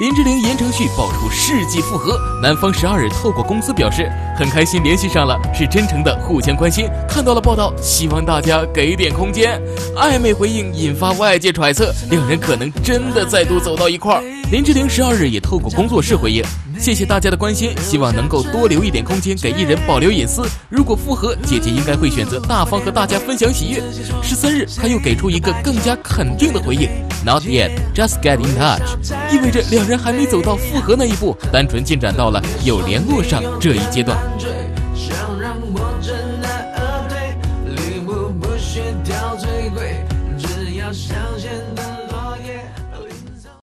林志玲言承旭爆出世纪复合，男方十二日透过公司表示很开心联系上了，是真诚的互相关心。看到了报道，希望大家给点空间。暧昧回应引发外界揣测，两人可能真的再度走到一块儿。林志玲十二日也透过工作室回应。谢谢大家的关心，希望能够多留一点空间给艺人保留隐私。如果复合，姐姐应该会选择大方和大家分享喜悦。十三日，他又给出一个更加肯定的回应：Not yet, just get in touch，意味着两人还没走到复合那一步，单纯进展到了有联络上这一阶段。相信。